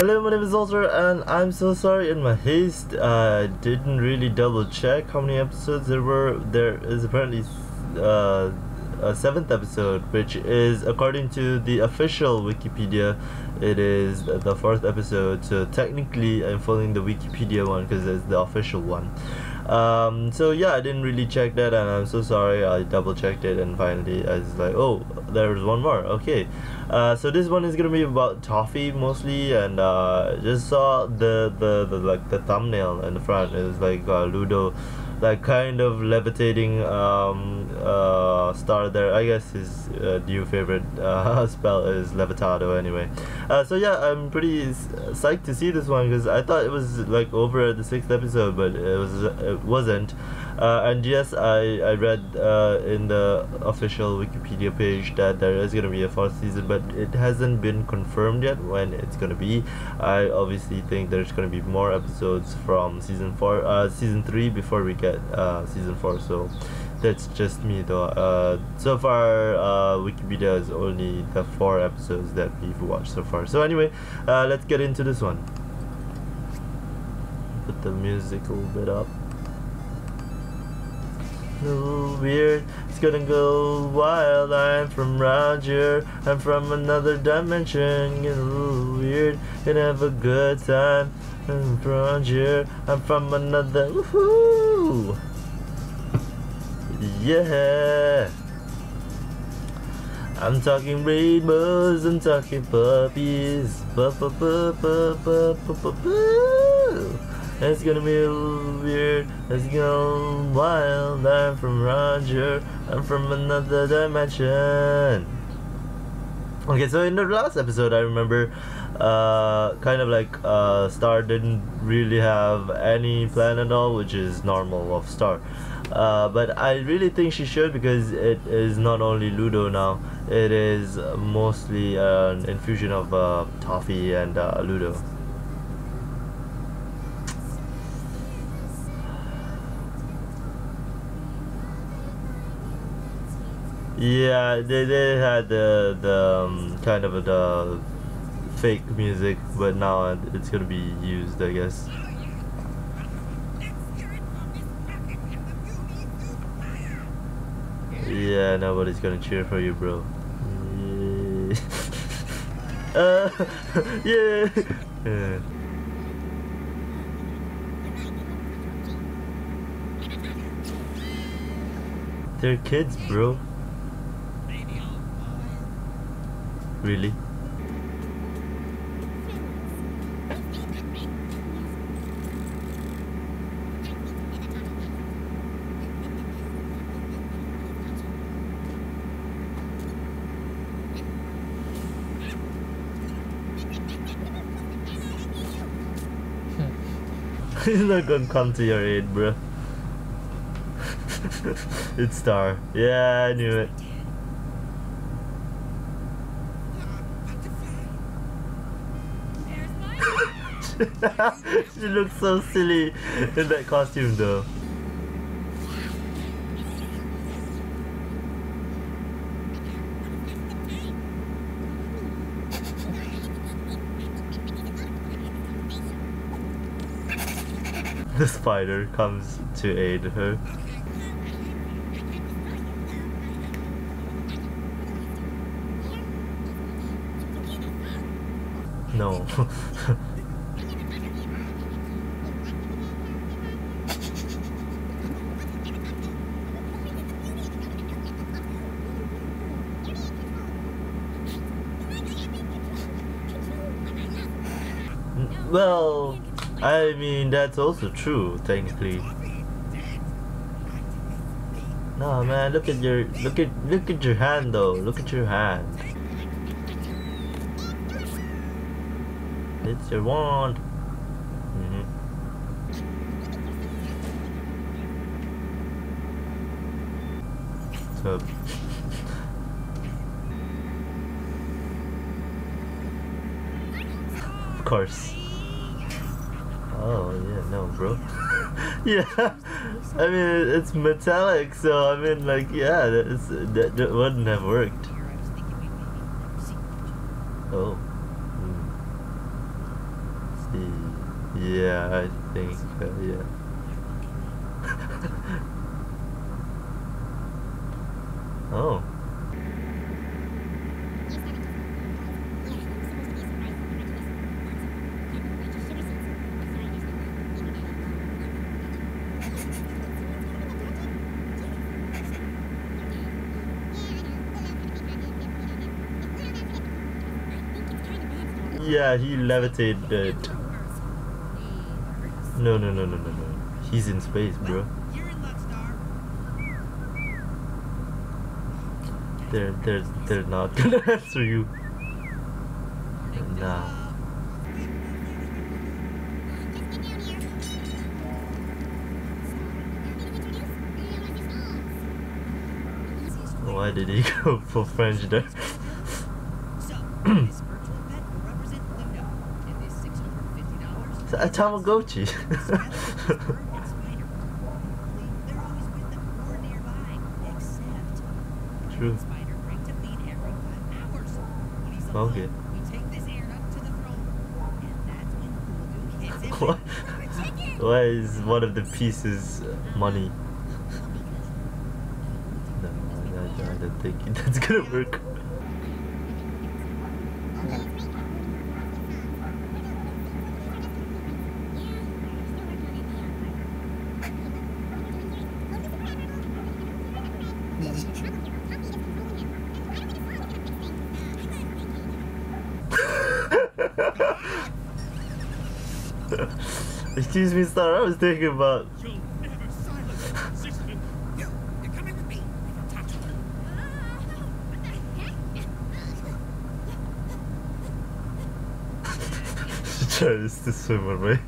Hello, my name is Walter, and I'm so sorry in my haste. I didn't really double check how many episodes there were. There is apparently uh, a seventh episode, which is, according to the official Wikipedia, it is the fourth episode. So technically, I'm following the Wikipedia one because it's the official one. Um, so yeah, I didn't really check that, and I'm so sorry. I double checked it, and finally, I was like, oh, there's one more. Okay, uh, so this one is gonna be about toffee mostly, and uh, just saw the, the the like the thumbnail in the front. Was like uh, Ludo like kind of levitating um, uh, star there. I guess his uh, new favorite uh, spell is Levitado anyway. Uh, so yeah, I'm pretty psyched to see this one because I thought it was like over the sixth episode, but it was it wasn't. Uh, and yes, I, I read uh, in the official Wikipedia page that there is going to be a fourth season, but it hasn't been confirmed yet when it's going to be. I obviously think there's going to be more episodes from season four, uh, season three before we get uh, season four. So that's just me though. Uh, so far, uh, Wikipedia is only the four episodes that we've watched so far. So anyway, uh, let's get into this one. Put the music a little bit up a little weird. It's gonna go wild. I'm from Roger. I'm from another dimension. Get a little weird. Gonna have a good time. I'm from Roger. I'm from another. Woohoo! Yeah. I'm talking rainbows. I'm talking puppies. It's gonna be a little weird. It's gonna be wild. I'm from Roger. I'm from another dimension. Okay, so in the last episode, I remember, uh, kind of like uh, Star didn't really have any plan at all, which is normal of Star. Uh, but I really think she should because it is not only Ludo now, it is mostly an infusion of uh, Toffee and uh, Ludo. Yeah, they, they had the the um, kind of the fake music, but now it's gonna be used, I guess. Yeah, nobody's gonna cheer for you, bro. Yeah. uh, yeah. yeah. They're kids, bro. Really? He's not gonna come to your aid, bro. it's Star. Yeah, I knew it. she looks so silly in that costume though. Spider comes to aid her. No. Well, I mean that's also true technically. No man, look at your look at look at your hand though. Look at your hand. It's your wand. Mm -hmm. So of course. Oh yeah, no, bro. yeah, I mean it's metallic, so I mean like yeah, that's, that that wouldn't have worked. Oh. Mm. Yeah, I think, uh, yeah. oh. Yeah, he levitated. No, no, no, no, no, no. He's in space, bro. They're, they're, they're not gonna answer you. Nah. Why did he go for French there? When Tamagotchi. hits it. What? Why is one of the pieces money? No, I, I don't think that's gonna work. Excuse me, sir. I was thinking about. You'll never silence Sixman. You, you're coming with me. I can touch her. trying to swim away.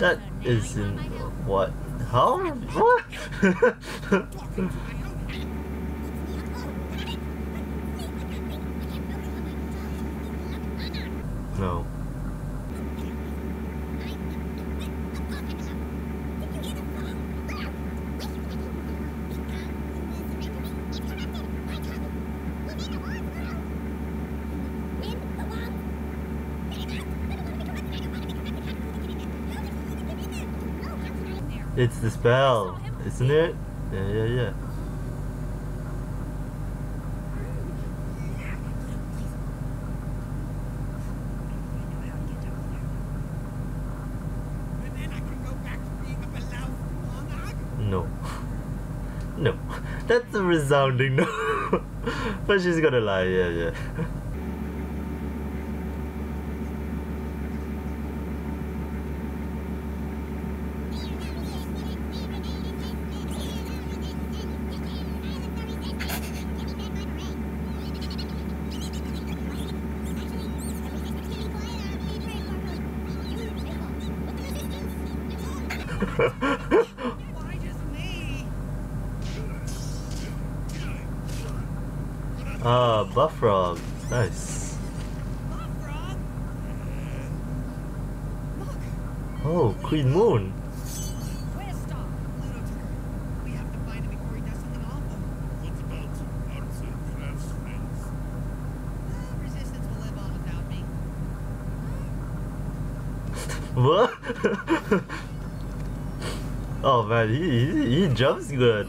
that isn't what. How? What? no. It's the spell, isn't it? Yeah, yeah, yeah. No. No. That's a resounding no. but she's gonna lie, yeah, yeah. ah, Buffrog. Nice. Buffrog? Look, Oh, Queen Moon. where's Star? Ludo took her. We have to find him before he does something awful. What about arts and crafts friends? Uh, Resistance will live on without me. What? Oh man, he, he, he jumps good.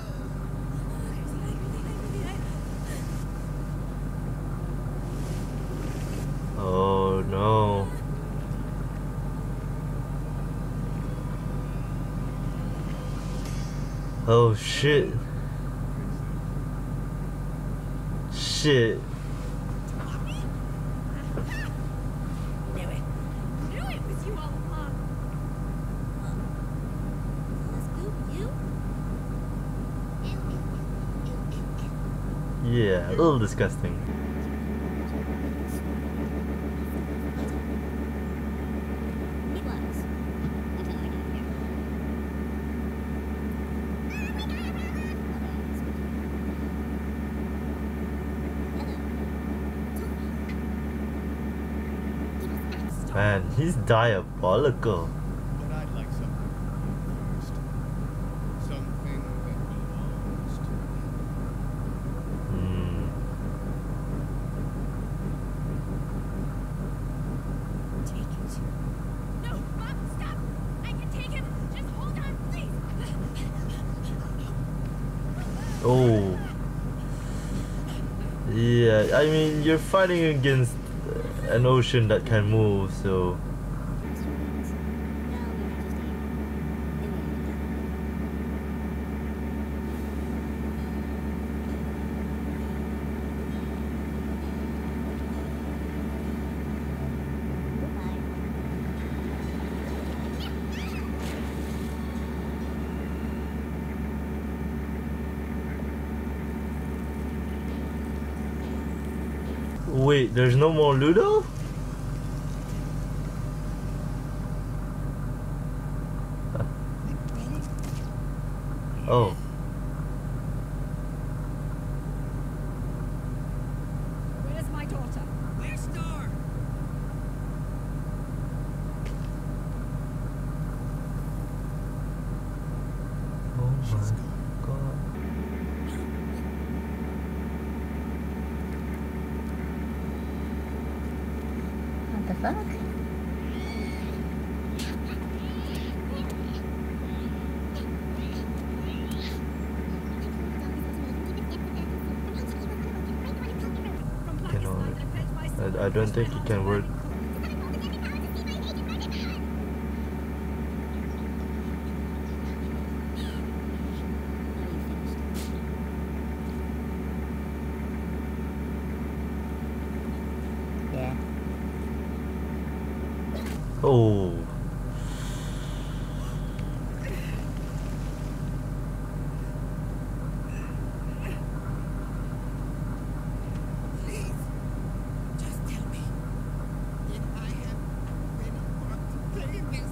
no. Oh shit. Shit. Yeah, a little disgusting. Man, he's diabolical. But I'd like something first. Something that belongs to me. Hmm. Take it. No, Mom, stop! I can take him. Just hold on, please. Oh. Yeah, I mean, you're fighting against an ocean that can move, so. There's no more Ludo? Oh. Where's my daughter? Where's Star? Oh my god. What the fuck? From You know, Pakistan, I I don't think it can work. Yeah. Oh. Please, just tell me that I have been a part to play in this.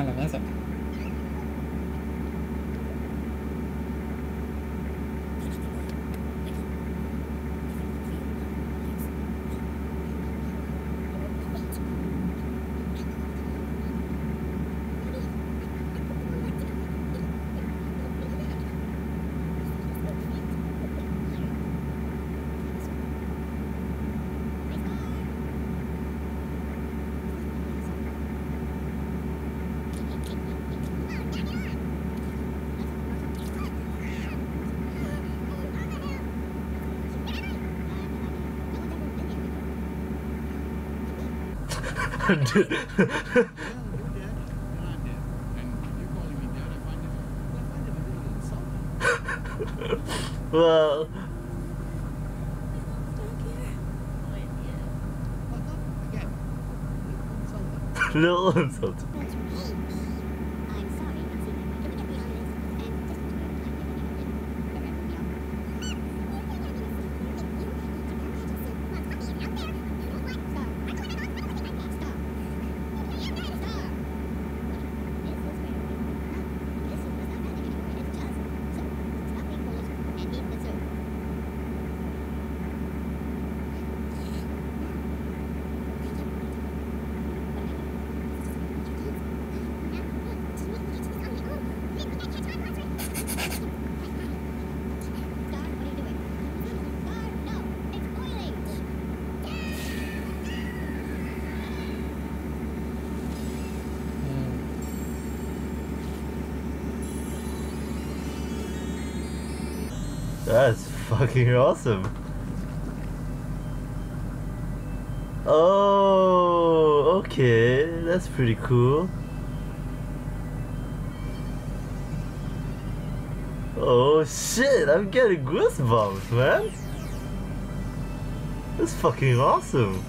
I it, I well, What, what? Again, a little insulting. That's fucking awesome. Oh, okay. That's pretty cool. Oh shit, I'm getting goosebumps, man. That's fucking awesome.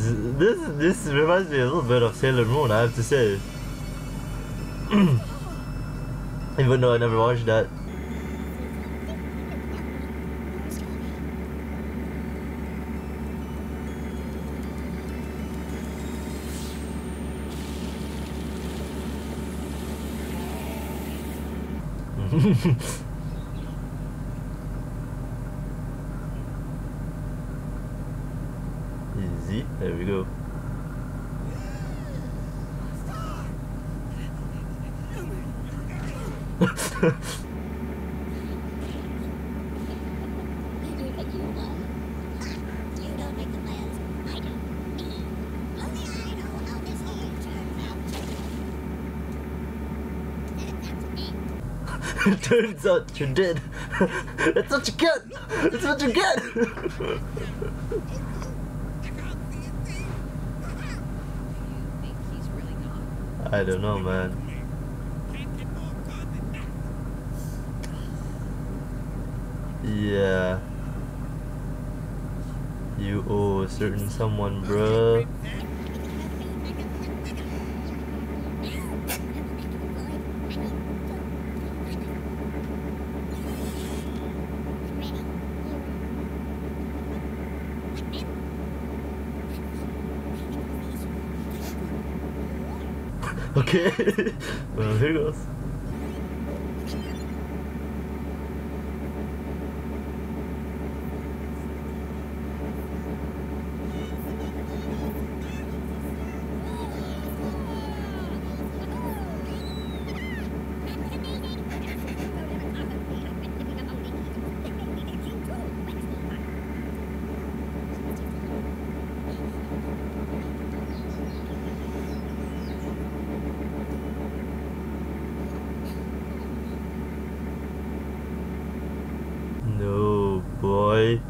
This this reminds me a little bit of Sailor Moon, I have to say. Even though I never watched that. Easy. There we go. You don't make the plans. I do. Me. Only I know how we go. Turns out you did. That's what you get. That's what you get. I can't see a thing. You think he's really gone? I don't know, man. Yeah. You owe a certain someone, bruh. Okay. well, here goes. No, boy.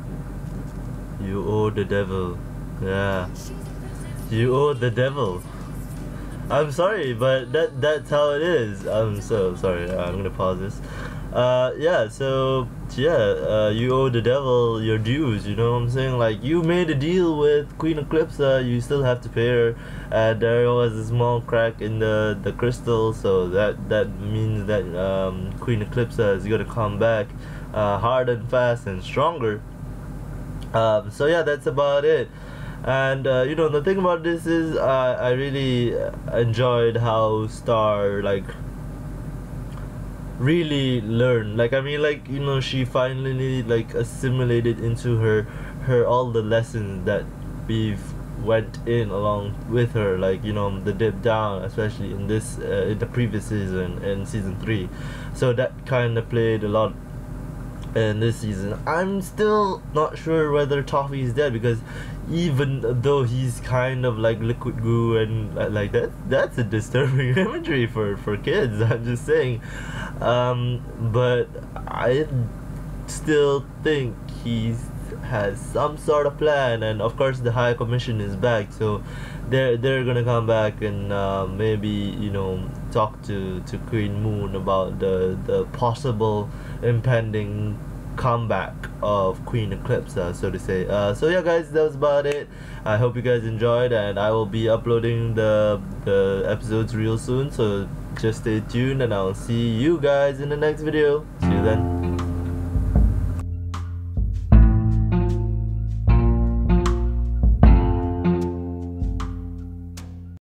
You owe the devil. Yeah. You owe the devil. I'm sorry, but that that's how it is. I'm so sorry. Uh, I'm gonna pause this. Uh, yeah. So yeah, uh, you owe the devil your dues. You know what I'm saying? Like you made a deal with Queen Eclipsa, you still have to pay her. And there was a small crack in the the crystal, so that that means that um, Queen Eclipsa is gonna come back uh, hard and fast and stronger. Um, so yeah, that's about it. And uh, you know the thing about this is uh, I really enjoyed how Star like really learned. Like I mean, like you know, she finally like assimilated into her her all the lessons that we've went in along with her. Like you know, the dip down, especially in this uh, in the previous season in season three. So that kind of played a lot in this season. I'm still not sure whether Toffee is dead because even though he's kind of like liquid goo and uh, like that, that's a disturbing imagery for for kids. I'm just saying, um, but I still think he's has some sort of plan, and of course the High Commission is back, so they're they're gonna come back and uh, maybe you know talk to to Queen Moon about the the possible impending comeback of Queen Eclipsa, so to say. Uh, so yeah, guys, that was about it. I hope you guys enjoyed, and I will be uploading the the episodes real soon. So just stay tuned, and I'll see you guys in the next video. See you then.